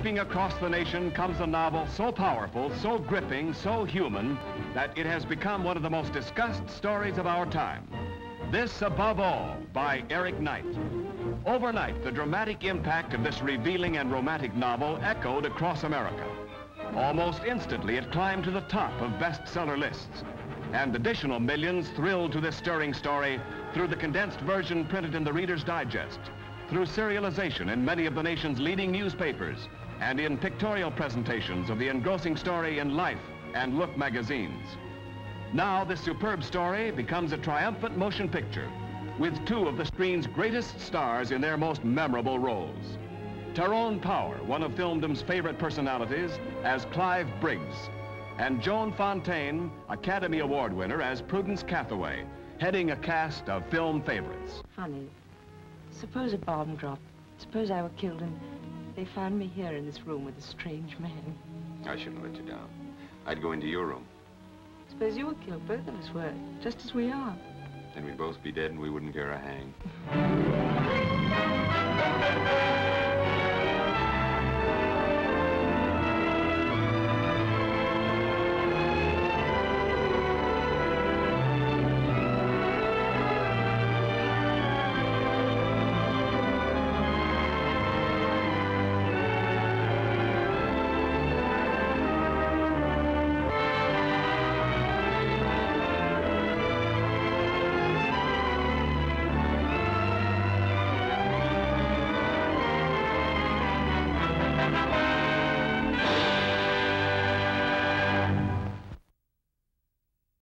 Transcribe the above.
Sweeping across the nation comes a novel so powerful, so gripping, so human, that it has become one of the most discussed stories of our time. This Above All by Eric Knight. Overnight, the dramatic impact of this revealing and romantic novel echoed across America. Almost instantly, it climbed to the top of bestseller lists. And additional millions thrilled to this stirring story through the condensed version printed in the Reader's Digest, through serialization in many of the nation's leading newspapers, and in pictorial presentations of the engrossing story in Life and Look magazines. Now this superb story becomes a triumphant motion picture with two of the screen's greatest stars in their most memorable roles. Tyrone Power, one of filmdom's favorite personalities, as Clive Briggs, and Joan Fontaine, Academy Award winner, as Prudence Cathaway, heading a cast of film favorites. Funny. Suppose a bomb dropped. Suppose I were killed and they found me here in this room with a strange man. I shouldn't let you down. I'd go into your room. Suppose you were killed, both of us were, just as we are. Then we'd both be dead and we wouldn't care a hang.